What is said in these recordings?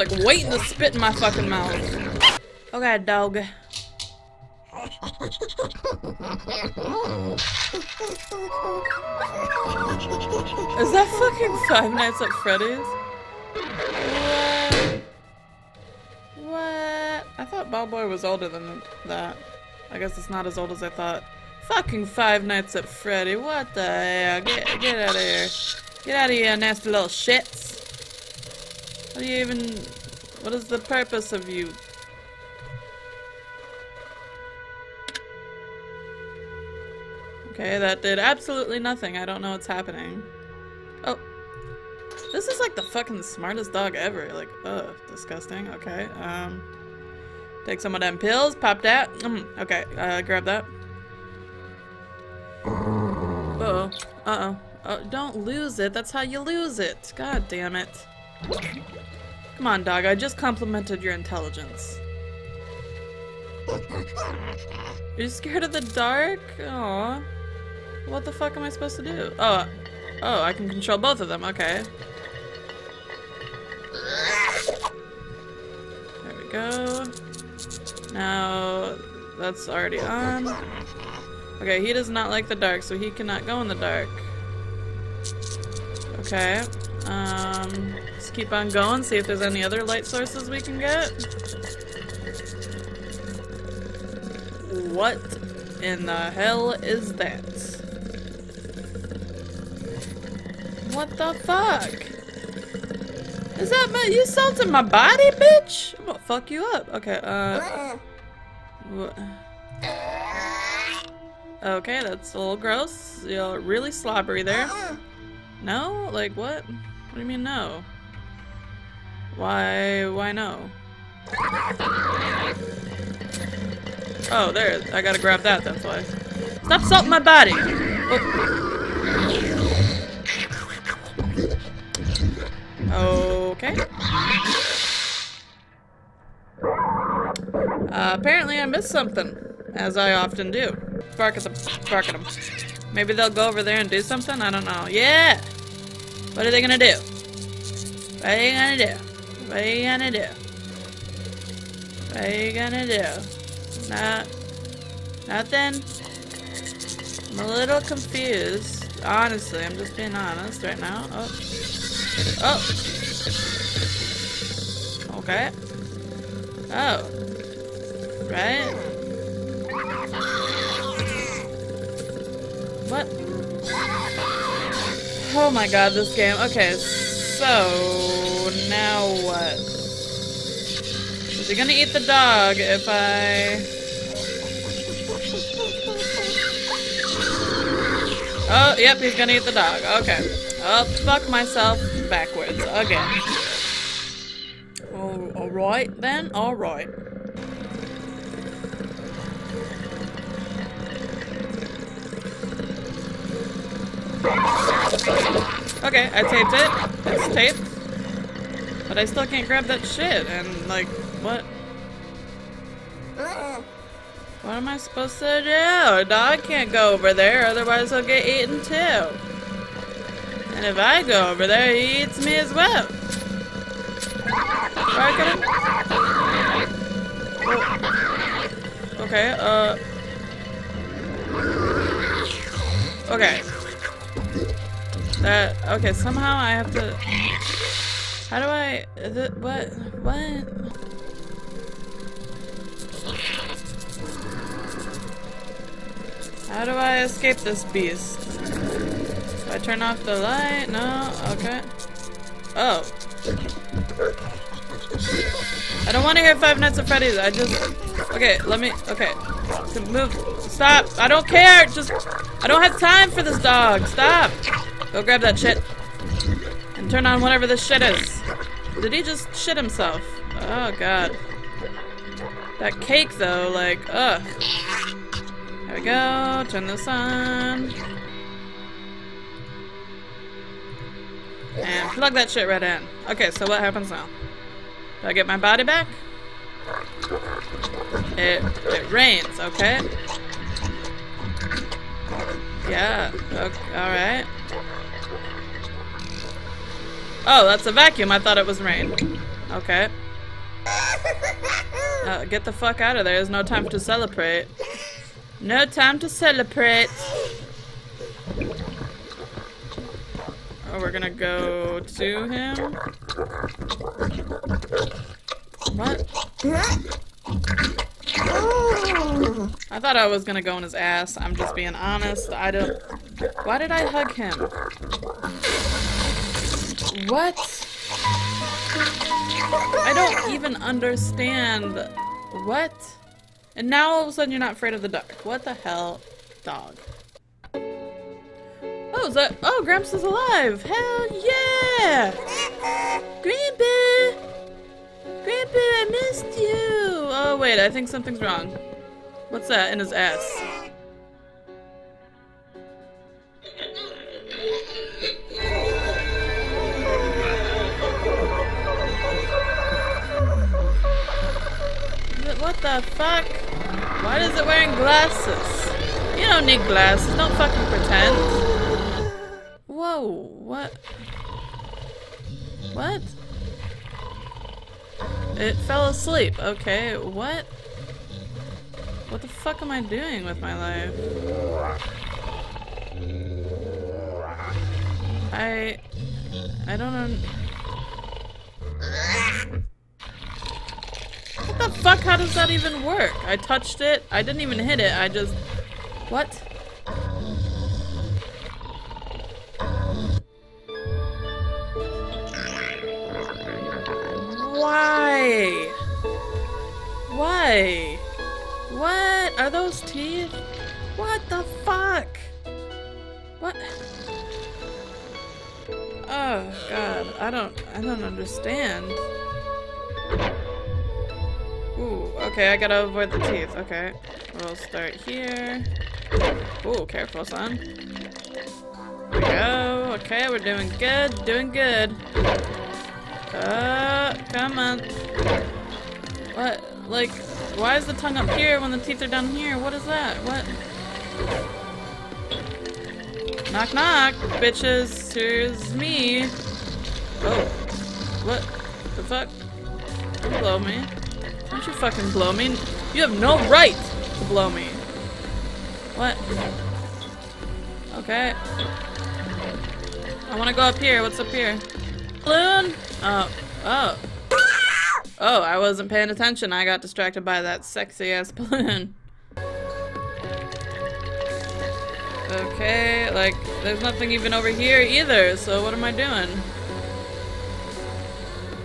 like waiting to spit in my fucking mouth. Okay, dog. Is that fucking Five Nights at Freddy's? What? What? I thought Bulb Boy was older than that. I guess it's not as old as I thought. Fucking Five Nights at Freddy. What the hell? Get, get out of here. Get out of here, nasty little shits. What do you even... What is the purpose of you? Okay, that did absolutely nothing. I don't know what's happening. Oh. This is like the fucking smartest dog ever. Like, ugh, disgusting. Okay, um... Take some of them pills, pop that. Mm, okay, uh, grab that. Uh-oh. Uh-oh. Oh, don't lose it. That's how you lose it. God damn it. Come on, dog. I just complimented your intelligence. You're scared of the dark? Aw. What the fuck am I supposed to do? Oh. Oh, I can control both of them. Okay. There we go. Now, that's already on. Okay, he does not like the dark, so he cannot go in the dark. Okay. Um, let's keep on going, see if there's any other light sources we can get. What in the hell is that? What the fuck? Is that my- you salted my body, bitch? I'm gonna fuck you up. Okay, uh... What? Okay, that's a little gross. You're really slobbery there. No? Like, what? What do you mean no? Why, why no? Oh, there. I gotta grab that, that's why. Stop salting my body! Oh. Okay. Uh, apparently I missed something, as I often do. Bark at the bark at them. Maybe they'll go over there and do something? I don't know. Yeah! What are they gonna do? What are you gonna do? What are you gonna do? What are you gonna do? Not, nothing? I'm a little confused. Honestly, I'm just being honest right now. Oh. Oh! Okay. Oh. Right? What? Oh my god, this game. Okay, so now what? Is he gonna eat the dog if I... Oh, yep, he's gonna eat the dog. Okay. I'll fuck myself backwards again. Oh, alright then, alright. Okay, I taped it. It's taped. But I still can't grab that shit, and like, what? What am I supposed to do? A dog can't go over there, otherwise he'll get eaten too. And if I go over there, he eats me as well. Oh. Okay, uh... Okay. That, okay, somehow I have to... How do I... The, what? What? How do I escape this beast? Do I turn off the light? No? Okay. Oh. I don't want to hear Five Nights at Freddy's. I just... Okay, let me... Okay. Move. Stop. I don't care. Just... I don't have time for this dog. Stop. Go grab that shit. And turn on whatever this shit is. Did he just shit himself? Oh, God. That cake, though, like, ugh. There we go. Turn this on. And plug that shit right in. Okay, so what happens now? Do I get my body back? It, it rains, okay? Yeah, okay, alright. Oh, that's a vacuum. I thought it was rain. Okay. Uh, get the fuck out of there. There's no time to celebrate. No time to celebrate. Oh, we're gonna go to him. What? I thought I was gonna go in his ass. I'm just being honest. I don't. Why did I hug him? What? I don't even understand. What? And now all of a sudden you're not afraid of the dark. What the hell? Dog. Oh, is that- Oh, Gramps is alive! Hell yeah! Grandpa! Grandpa, I missed you! Oh, wait, I think something's wrong. What's that in his ass? What the fuck? Why is it wearing glasses? You don't need glasses. Don't fucking pretend. Whoa, what? What? It fell asleep. Okay, what? What the fuck am I doing with my life? I... I don't know... What the fuck? How does that even work? I touched it. I didn't even hit it. I just... What? Why? Why? What? Are those teeth? What the fuck? What? Oh god, I don't I don't understand. Ooh, okay, I gotta avoid the teeth. Okay. We'll start here. Ooh, careful, son. Here we go. Okay, we're doing good, doing good. Uh, come on. What? Like, why is the tongue up here when the teeth are down here? What is that? What? Knock knock, bitches. Here's me. Oh. What the fuck? Don't blow me. Don't you fucking blow me. You have no right to blow me. What? Okay. I wanna go up here. What's up here? Balloon? Oh. Oh. Oh, I wasn't paying attention. I got distracted by that sexy ass balloon. Okay, like, there's nothing even over here either, so what am I doing?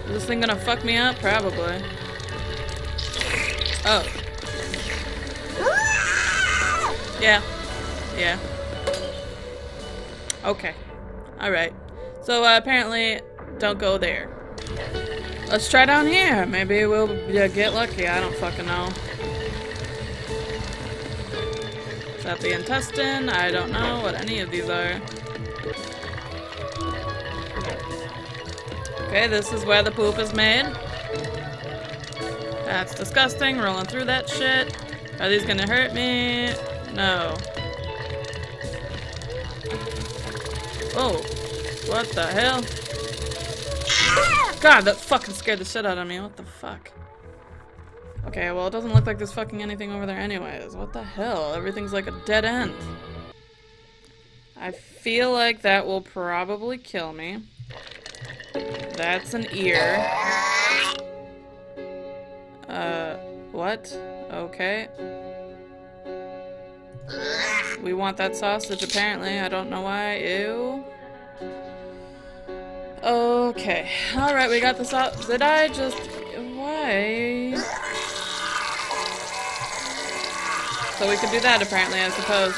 Is this thing gonna fuck me up? Probably. Oh. Yeah. Yeah. Okay. Alright. So, uh, apparently, don't go there. Let's try down here. Maybe we'll yeah, get lucky. I don't fucking know. Is that the intestine? I don't know what any of these are. Okay, this is where the poop is made. That's disgusting. Rolling through that shit. Are these gonna hurt me? No. Oh. What the hell? God, that fucking scared the shit out of me. What the fuck? Okay, well, it doesn't look like there's fucking anything over there anyways. What the hell? Everything's like a dead end. I feel like that will probably kill me. That's an ear. Uh, what? Okay. We want that sausage, apparently. I don't know why. Ew. Okay. Alright, we got this sausage. Did I just... Why? So we could do that, apparently, I suppose.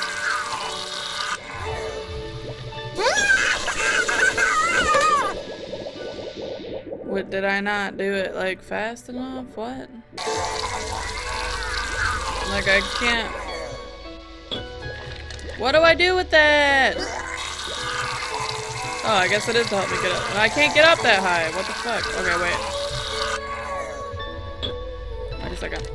What, did I not do it, like, fast enough? What? Like, I can't... What do I do with that? Oh, I guess it is to help me get up. I can't get up that high. What the fuck? Okay, wait. Wait a second.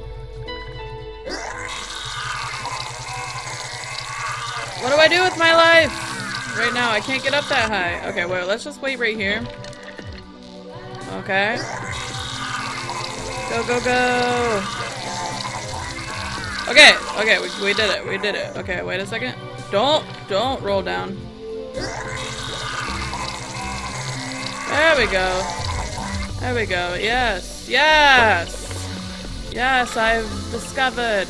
What do I do with my life? Right now, I can't get up that high. Okay, wait, let's just wait right here. Okay. Go, go, go! Okay, okay, we, we did it, we did it. Okay, wait a second. Don't, don't roll down. There we go. There we go. Yes, yes! Yes, I've discovered.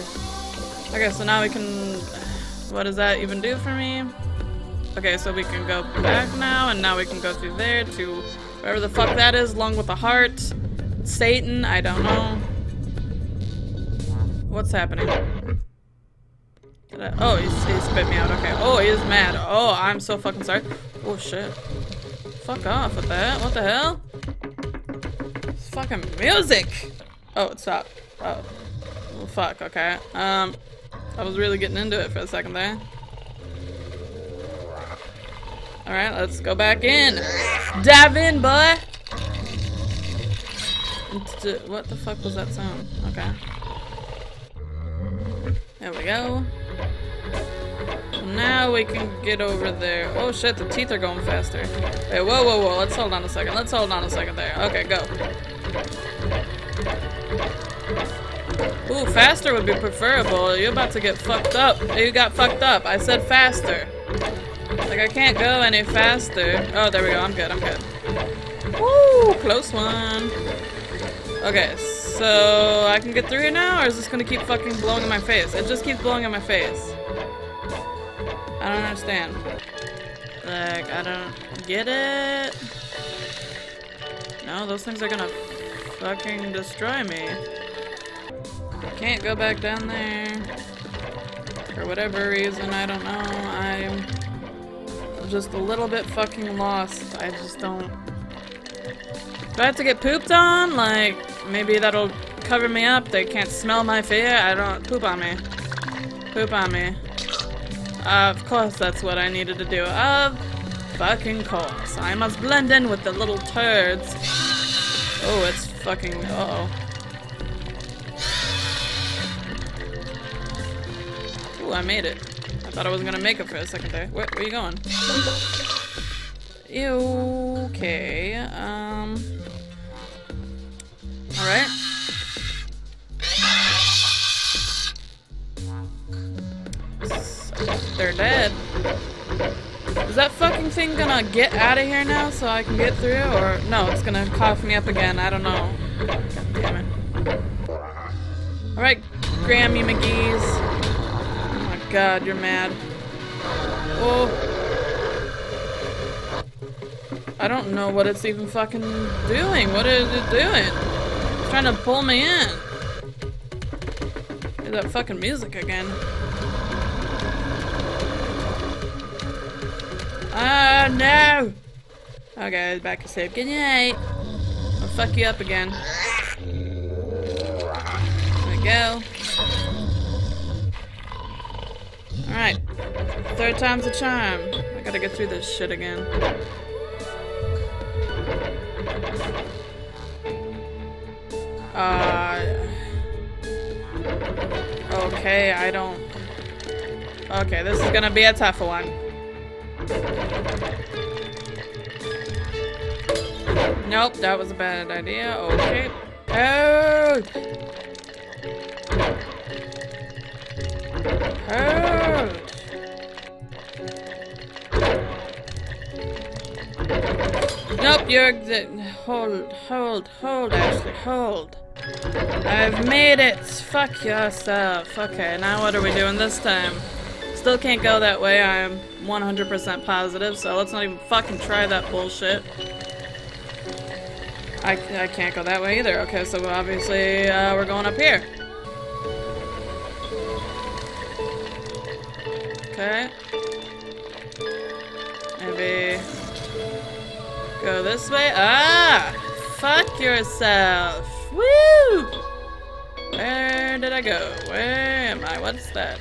Okay, so now we can... What does that even do for me? Okay, so we can go back now, and now we can go through there to wherever the fuck that is, along with the heart. Satan, I don't know. What's happening? I, oh, he spit me out. Okay. Oh, he is mad. Oh, I'm so fucking sorry. Oh, shit. Fuck off with that. What the hell? It's fucking music! Oh, it stopped. Oh. Well, fuck, okay. Um, I was really getting into it for a second there. Alright, let's go back in. Dive in, boy! What the fuck was that sound? Okay. There we go. Now we can get over there. Oh shit, the teeth are going faster. Hey, whoa, whoa, whoa. Let's hold on a second. Let's hold on a second there. Okay, go. Ooh, faster would be preferable. You're about to get fucked up. You got fucked up. I said faster. Like, I can't go any faster. Oh, there we go. I'm good. I'm good. Woo! Close one. Okay, so I can get through here now, or is this gonna keep fucking blowing in my face? It just keeps blowing in my face. I don't understand. Like, I don't get it. No, those things are gonna fucking destroy me. Can't go back down there. For whatever reason, I don't know. I'm just a little bit fucking lost. I just don't... If I have to get pooped on? Like, maybe that'll cover me up. They can't smell my fear. I don't... Poop on me. Poop on me. Of course that's what I needed to do. Of fucking course. I must blend in with the little turds. Oh, it's fucking... Uh oh Ooh, I made it. I thought I wasn't gonna make it for a second there. Where, where are you going? Okay, um... Alright. That fucking thing gonna get out of here now so I can get through? Or, no, it's gonna cough me up again. I don't know. Damn it. Alright, Grammy McGee's Oh my god, you're mad. Oh. I don't know what it's even fucking doing. What is it doing? It's trying to pull me in. Hear that fucking music again. Oh, no! Okay, back to safe. Good night. I'll fuck you up again. There we go. Alright. Third time's a charm. I gotta get through this shit again. Uh... Okay, I don't... Okay, this is gonna be a tough one. Nope, that was a bad idea. Okay. Oh! hurt. Nope, you're the hold, hold, hold, Ashley, hold. I've made it. Fuck yourself. Okay, now what are we doing this time? Still can't go that way. I'm 100% positive, so let's not even fucking try that bullshit. I, I can't go that way either. Okay, so obviously uh, we're going up here. Okay. Maybe go this way. Ah! Fuck yourself. Woo! Where did I go? Where am I? What's that?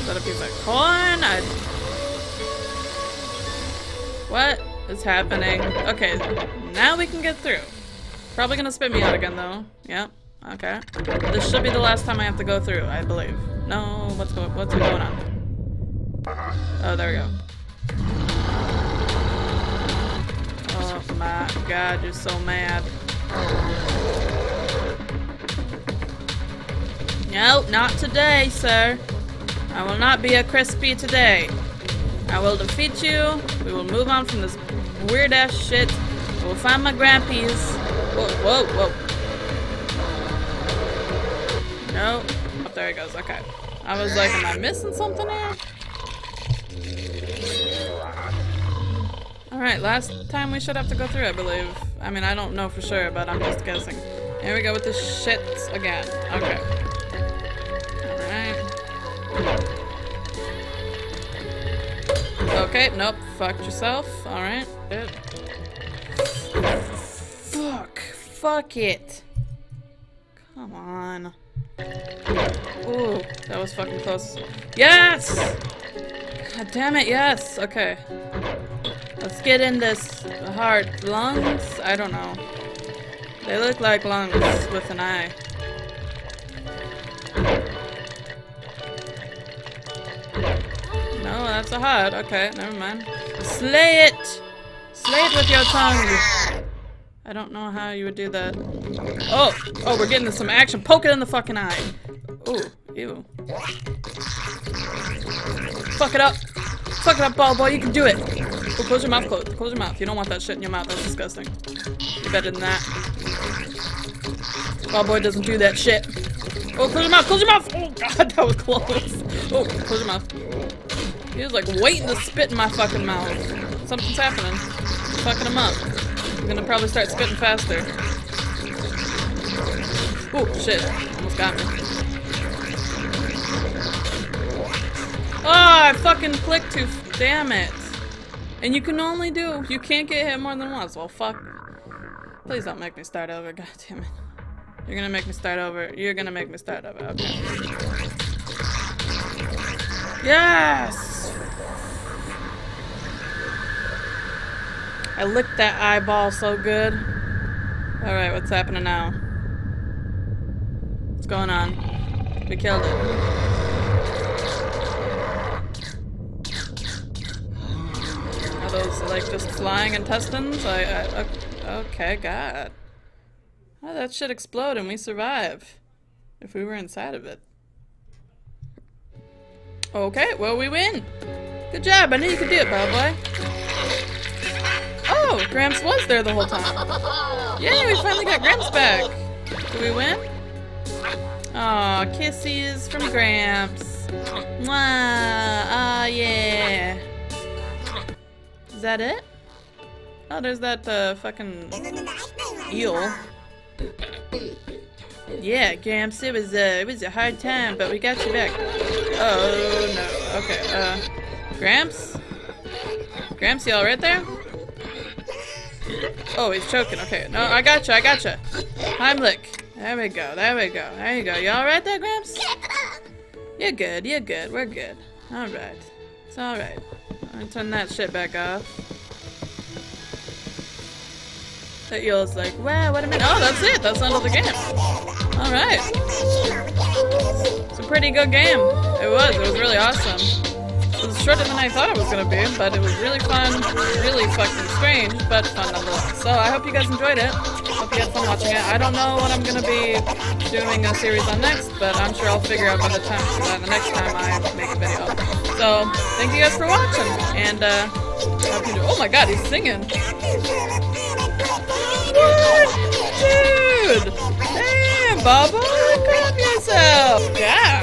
Is that a piece of corn? I... What is happening? Okay, now we can get through. Probably gonna spit me out again though. Yep. Okay. This should be the last time I have to go through, I believe. No, what's going what's going on? Uh-huh. Oh, there we go. Oh, my god, you're so mad. No, not today, sir. I will not be a crispy today. I will defeat you. We will move on from this weird ass shit. I will find my grandpies. Whoa, whoa, whoa. No. Oh, there he goes. Okay. I was like, am I missing something here? Alright, last time we should have to go through, I believe. I mean, I don't know for sure, but I'm just guessing. Here we go with the shits again. Okay. Okay, nope. Fucked yourself. Alright. Fuck. Fuck it. Come on. Ooh, that was fucking close. Yes! God damn it, yes! Okay. Let's get in this heart. Lungs? I don't know. They look like lungs with an eye. That's a. Okay, never mind. Slay it! Slay it with your tongue! I don't know how you would do that. Oh! Oh, we're getting some action. Poke it in the fucking eye. Ooh, ew. Fuck it up. Fuck it up, bulb boy. You can do it. Oh, close your mouth. Close, close your mouth. You don't want that shit in your mouth. That's disgusting. You're better than that. Bulb boy doesn't do that shit. Oh, close your mouth. Close your mouth. Oh, God, that was close. Oh, close your mouth. He was like waiting to spit in my fucking mouth. Something's happening. fucking him up. I'm gonna probably start spitting faster. Oh, shit. Almost got me. Oh, I fucking clicked too. Damn it. And you can only do, you can't get hit more than once. Well, fuck. Please don't make me start over. God damn it. You're gonna make me start over. You're gonna make me start over. Okay. Yes! I licked that eyeball so good. Alright, what's happening now? What's going on? We killed it. Are those like just flying intestines? I, I okay, God. Did that shit explode and we survive? If we were inside of it. Okay, well we win. Good job, I knew you could do it, bad boy. Oh, Gramps was there the whole time. Yay, we finally got Gramps back. Do we win? Aw, kisses from Gramps. Mwah, ah, yeah. Is that it? Oh, there's that uh, fucking eel. Yeah, Gramps, it was uh, it was a hard time, but we got you back. Oh no. Okay. Uh, Gramps. Gramps, you all right there? Oh, he's choking. Okay. No, I got you. I got you. Heimlich. There we go. There we go. There you go. You all right there, Gramps? You're good. You're good. We're good. All right. It's all right. I'm turn that shit back off. That eel's like, wow, what a minute. Oh, that's it. That's the end of the game. Alright. It's a pretty good game. It was. It was really awesome. It was shorter than I thought it was to be, but it was really fun. Really fucking strange, but fun nonetheless. So I hope you guys enjoyed it. Hope you had fun watching it. I don't know what I'm to be doing a series on next, but I'm sure I'll figure out by the time, uh, the next time I make a video. So, thank you guys for watching, and uh. Oh my god, he's singing. What? Dude! Damn, Bubba! Calm yourself! God!